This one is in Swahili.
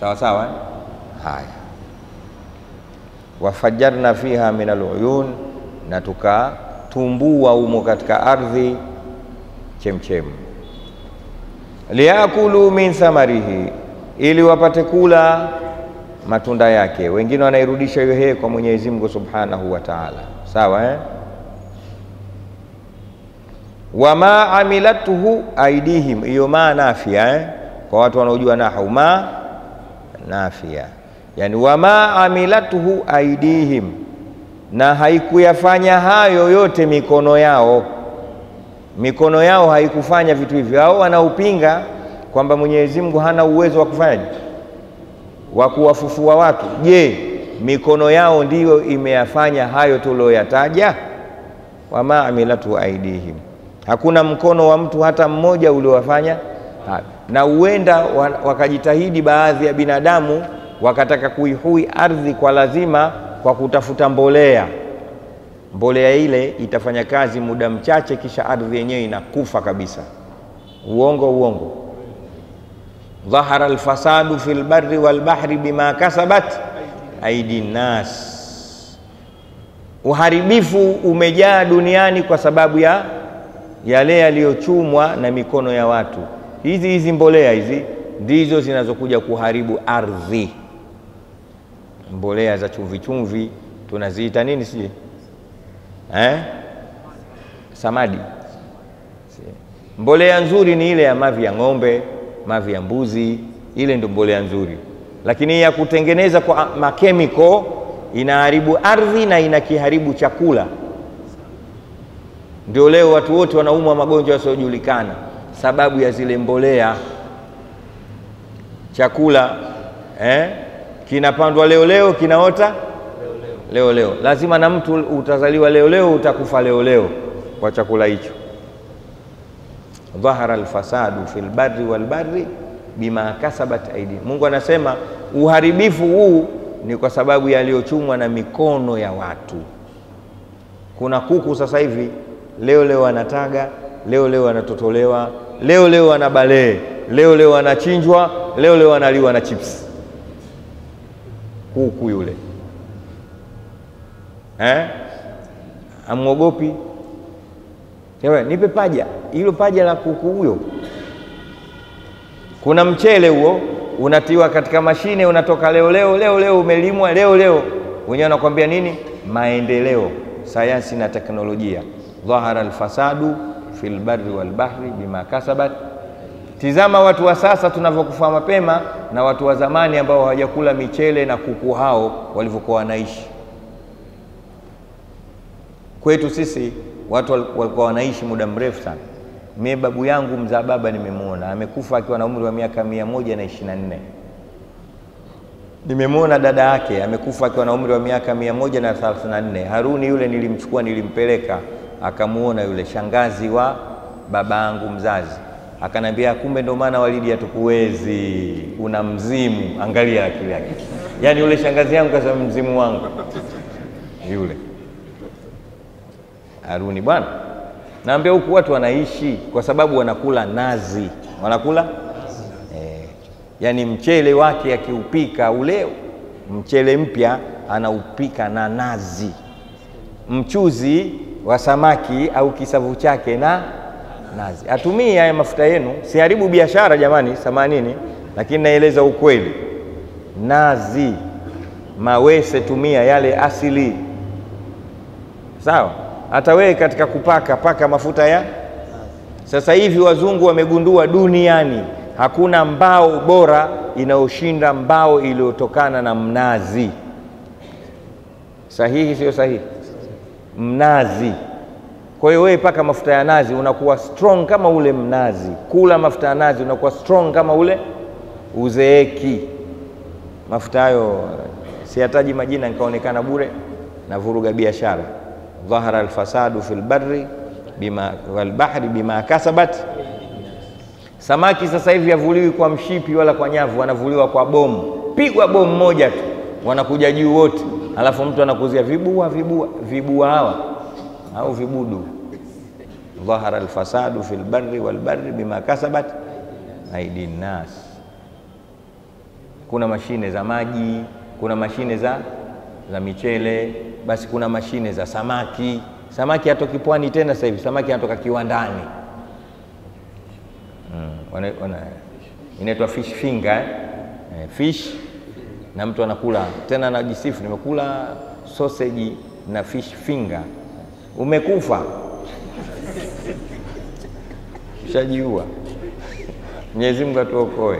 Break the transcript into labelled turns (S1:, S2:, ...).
S1: sawa sawa eh? Haya, wafajarna fiha min aluyun, na tukatumbua humo katika ardhi chemchem, liyakulu min thamarihi, ili wapate kula matunda yake. Wengine wanairudisha hiyo kwa Mwenyezi Mungu Subhanahu wa Ta'ala, sawa eh? wama amilatuhu aidihim, hiyo ma nafia eh? kwa watu wanaojua nahu ma nafia, yani wama amilatuhu aidihim, na haikuyafanya hayo yote mikono yao. Mikono yao haikufanya vitu hivyo. Hao wanaupinga kwamba Mwenyezi Mungu hana uwezo wa kufanya wa kuwafufua watu. Je, mikono yao ndiyo imeyafanya hayo tuliyoyataja? wama amilatu aidihim Hakuna mkono wa mtu hata mmoja uliowafanya hayo, na huenda wakajitahidi baadhi ya binadamu wakataka kuihui ardhi kwa lazima, kwa kutafuta mbolea. Mbolea ile itafanya kazi muda mchache, kisha ardhi yenyewe inakufa kabisa. Uongo, uongo. Dhahara alfasadu fi lbari walbahri bima kasabat aidi nnas, uharibifu umejaa duniani kwa sababu ya yale yaliyochumwa na mikono ya watu. Hizi hizi mbolea hizi ndizo zinazokuja kuharibu ardhi. Mbolea za chumvi chumvi tunaziita nini Si eh? Samadi. Mbolea nzuri ni ile ya mavi ya ng'ombe, mavi ya mbuzi, ile ndio mbolea nzuri, lakini ya kutengeneza kwa makemiko inaharibu ardhi na inakiharibu chakula ndio leo watu wote wanaumwa magonjwa yasiyojulikana sababu ya zile mbolea. Chakula eh, kinapandwa leo leo, kinaota leo leo. Lazima na mtu utazaliwa leo leo, utakufa leo leo kwa chakula hicho. Dhahara alfasadu fil barri wal barri bima kasabat aidi. Mungu anasema uharibifu huu ni kwa sababu yaliyochumwa na mikono ya watu. Kuna kuku sasa hivi leo leo anataga, leo leo anatotolewa, leo leo ana balee, leo leo anachinjwa, leo leo analiwa na chips. Kuku yule eh? Amwogopi? Ewe, nipe paja hilo, paja la kuku huyo. Kuna mchele huo unatiwa katika mashine, unatoka leo leo, leo leo umelimwa leo leo, wenyewe wanakuambia nini? Maendeleo, sayansi na teknolojia dhahara alfasadu fi lbari walbahri bima kasabat. Tizama watu wa sasa tunavyokufa mapema na watu wa zamani ambao hawajakula michele na kuku hao walivyokuwa wanaishi. Kwetu sisi watu walikuwa wanaishi muda mrefu sana. Mie babu yangu mzaa baba nimemwona amekufa akiwa na umri wa miaka mia moja na ishirini nne. Nimemwona dada yake amekufa akiwa na umri wa miaka mia moja na thelathini na nne. Haruni yule nilimchukua nilimpeleka akamuona yule shangazi wa baba yangu mzazi, akanambia kumbe ndo maana Walidi hatukuwezi, una mzimu. Angalia akili yake, yaani yule shangazi yangu kasema mzimu wangu. Yule. Haruni bwana. Naambia huku watu wanaishi kwa sababu wanakula nazi, wanakula? Eh, yaani mchele wake akiupika ule mchele mpya anaupika na nazi, mchuzi wa samaki au kisavu chake na nazi. Atumii haya mafuta yenu, siharibu biashara jamani, samanini, lakini naeleza ukweli. Nazi, mawese, tumia yale asili, sawa. Hata wewe katika kupaka paka mafuta ya sasa hivi. Wazungu wamegundua duniani hakuna mbao bora inayoshinda mbao iliyotokana na mnazi. Sahihi sio sahihi? Mnazi. Kwa hiyo wewe paka mafuta ya nazi unakuwa strong kama ule mnazi. Kula mafuta ya nazi unakuwa strong kama ule uzeeki. Mafuta hayo siyataji majina nikaonekana bure na vuruga biashara. Dhahara alfasadu fil barri bima wal bahri bima kasabat. Samaki sasa hivi havuliwi kwa mshipi wala kwa nyavu, wanavuliwa kwa bomu. Pigwa bomu moja tu, wanakuja juu wote, alafu mtu anakuzia vibua vibua vibua hawa au vibudu. Dhahara alfasadu fi lbari walbari bima kasabat aidi nnas. kuna mashine za maji, kuna mashine za, za michele, basi kuna mashine za samaki. Samaki hatoki pwani tena sasa hivi, samaki anatoka kiwandani mm, inaitwa fish finger? Eh, fish na mtu anakula tena, anajisifu nimekula sausage na fish finger. Umekufa, ushajiua. Mwenyezi Mungu atuokoe.